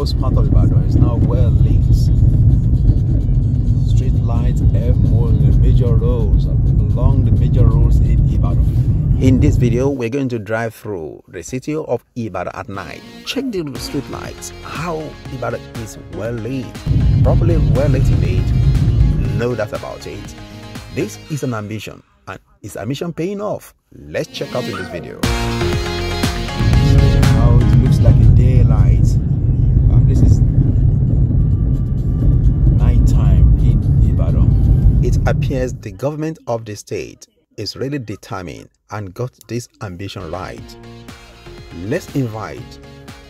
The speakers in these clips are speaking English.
most part of Ibadan is now well lit. Street lights have more major roads along the major roads in Ibadan. In this video, we're going to drive through the city of Ibadan at night. Check the street lights, how Ibadan is well lit, properly well lit indeed. No doubt about it. This is an ambition, and is a mission paying off? Let's check out in this video. Appears the government of the state is really determined and got this ambition right. Let's invite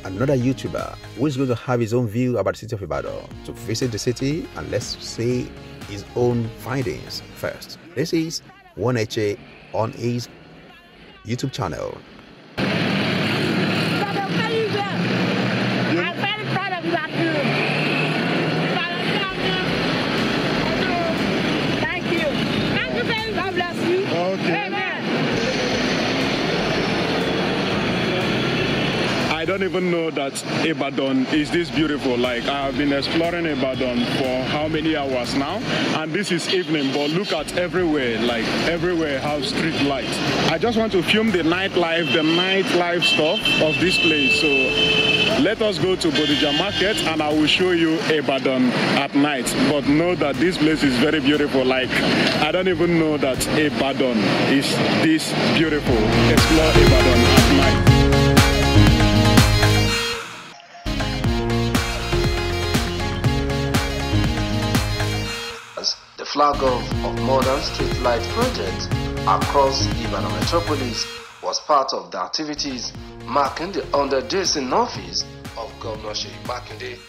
another YouTuber who is going to have his own view about the city of Ibadan to visit the city and let's see his own findings first. This is 1HA on his YouTube channel. Madam, how you doing? I'm very proud of you. Madam, thank you. Thank you. Thank you very God bless you. Okay. Amen. Don't even know that Ibadan is this beautiful. Like I have been exploring Ibadan for how many hours now, and this is evening. But look at everywhere, like everywhere have street lights. I just want to film the nightlife, the nightlife stuff of this place. So let us go to Bodija Market, and I will show you Ibadan at night. But know that this place is very beautiful. Like I don't even know that Ibadan is this beautiful. Explore Ibadan at night. Flag of, of modern street light project across Ibadan metropolis was part of the activities marking the 100 days in office of Governor Seyi Makinde.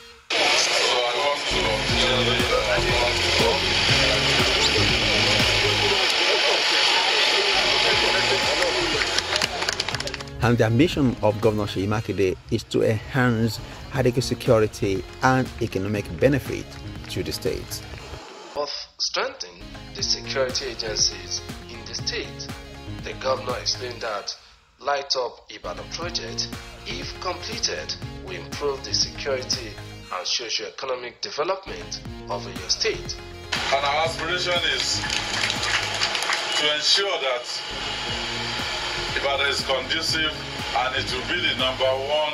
And the ambition of Governor Seyi Makinde is to enhance adequate security and economic benefit to the state. Of strengthening the security agencies in the state. The governor explained that Light Up Ibadan project, if completed, will improve the security and socio-economic development of your state. And our aspiration is to ensure that Ibadan is conducive and it will be the number one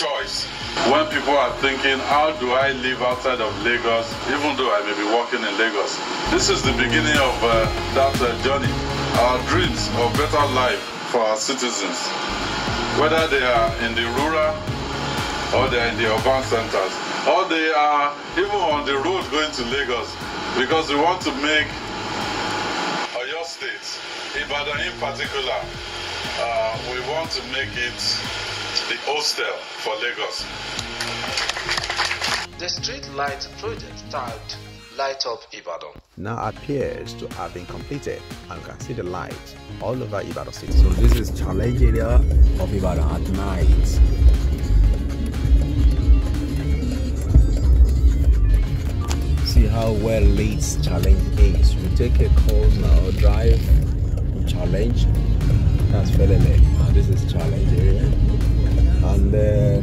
choice. When people are thinking, how do I live outside of Lagos, even though I may be working in Lagos? This is the beginning of uh, that uh, journey. Our dreams of better life for our citizens, whether they are in the rural or they are in the urban centers, or they are even on the road going to Lagos, because we want to make Oyo State, Ibadan in particular, uh, we want to make it the hostel for Lagos. The street light project tagged Light Up Ibadan Now appears to have been completed and you can see the lights all over Ibadan city. So this is challenge area of Ibadan at night. See how well lit challenge is. We take a call now, drive, challenge. That's Felele. And this is challenge area. And uh,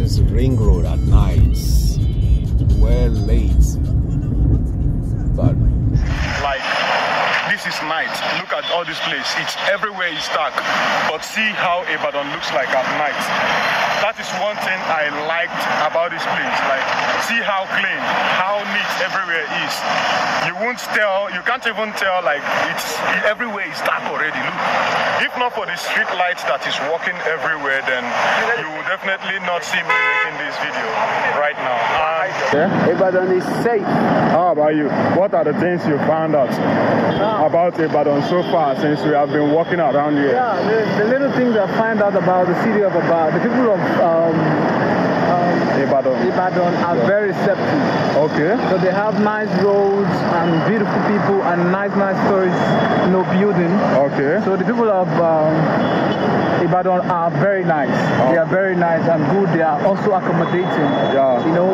this is Ring Road at night. Well late. But like this is night all this place it's everywhere is dark. But see how ibadan looks like at night. That is one thing i liked about this place. Like see how clean how neat everywhere is. You won't tell you can't even tell like it's everywhere is dark already. Look if not for the street lights that is working everywhere then you will definitely not see me making this video and Ibadan is safe. how about you? What are the things you found out about Ibadan so far since we have been walking around here? Yeah, the, the little things I find out about the city of Ibadan, the people of um, um, Ibadan. Ibadan are very receptive. Okay. So they have nice roads and beautiful people and nice, nice stories, you know, building. Okay. So the people of um, Ibadan are very nice. They are very nice and good. They are also accommodating. Yeah. You know,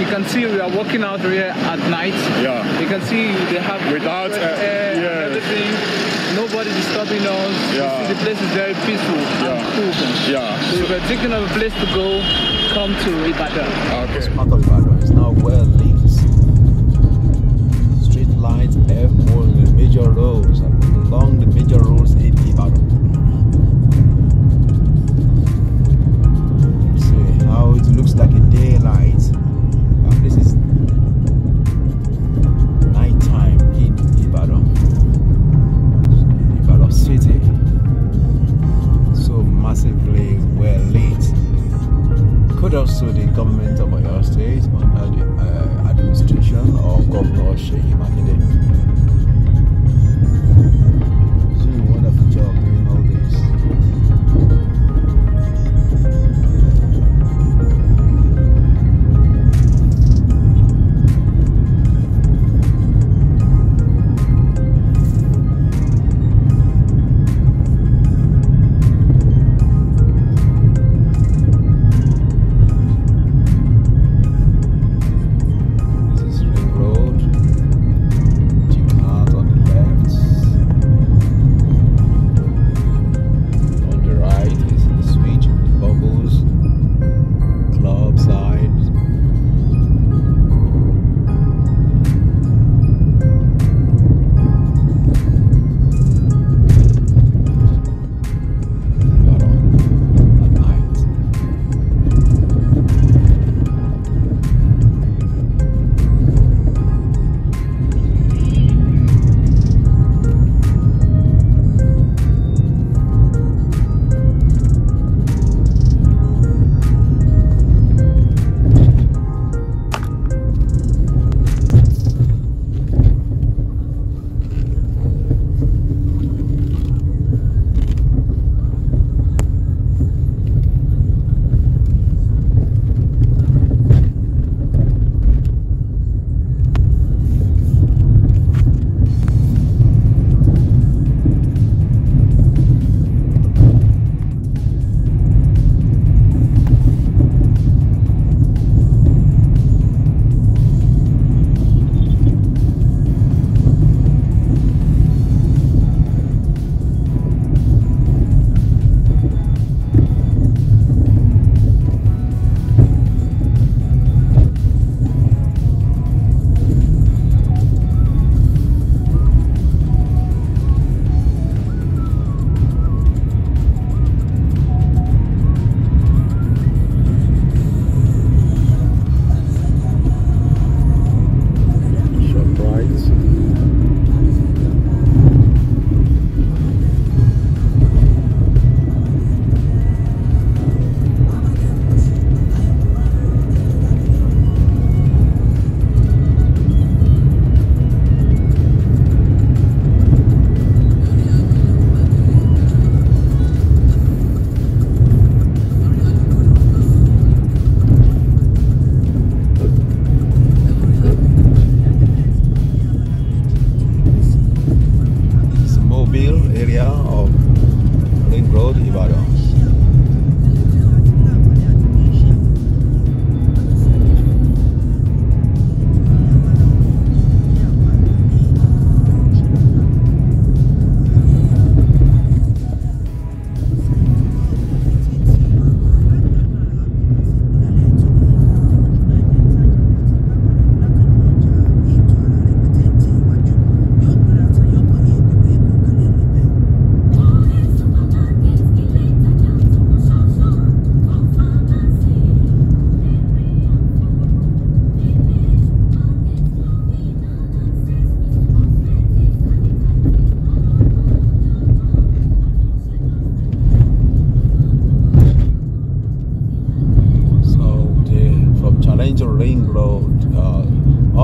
you can see we are walking out here at night. Yeah. You can see they have Without, fresh uh, air and yes. everything. Nobody disturbing us. Yeah. the place is very peaceful Yeah. and cool. Yeah. So if we're thinking of a place to go, come to Ibadan. It's part of Ibadan. It's now well lit. Street lights have all the major roads along the major roads in Ibadan. How it looks like a daylight.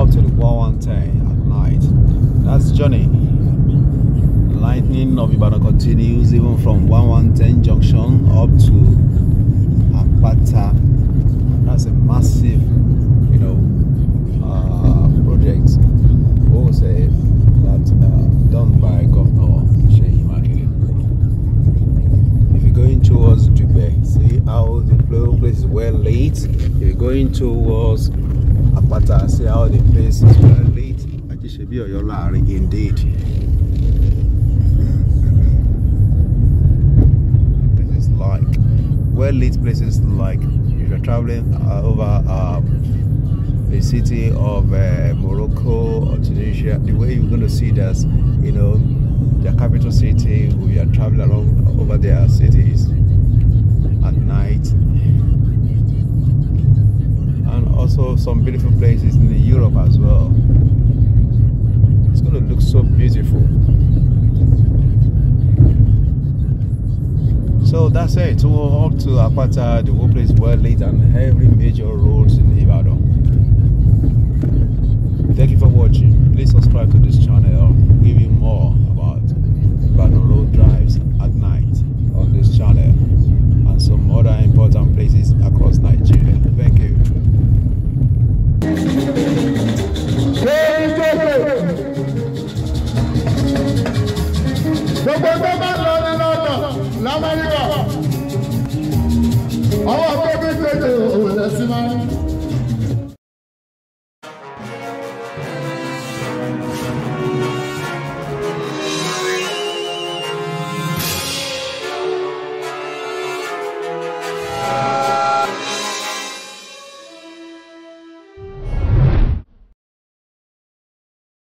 Up to the 110 at night. That's Johnny. Lightning of Ibadan continues even from 110 junction up to Apata. That's a massive, you know, uh, project. What was it? That uh, done by Governor Seyi Makinde. If you're going towards Dubai, see how the place is well lit. If you're going towards Apata, see how the place is well lit. Ajishebi Oyolari, indeed. This is like well lit places like if you're traveling uh, over um, the city of uh, Morocco or Tunisia, the way you're going to see that, you know, the capital city, we are traveling along over their cities at night. Also some beautiful places in Europe as well. It's going to look so beautiful. So that's it. So up to Apata, the whole place well lit and every major roads in Ibadan. Thank you for watching. Please subscribe to this channel.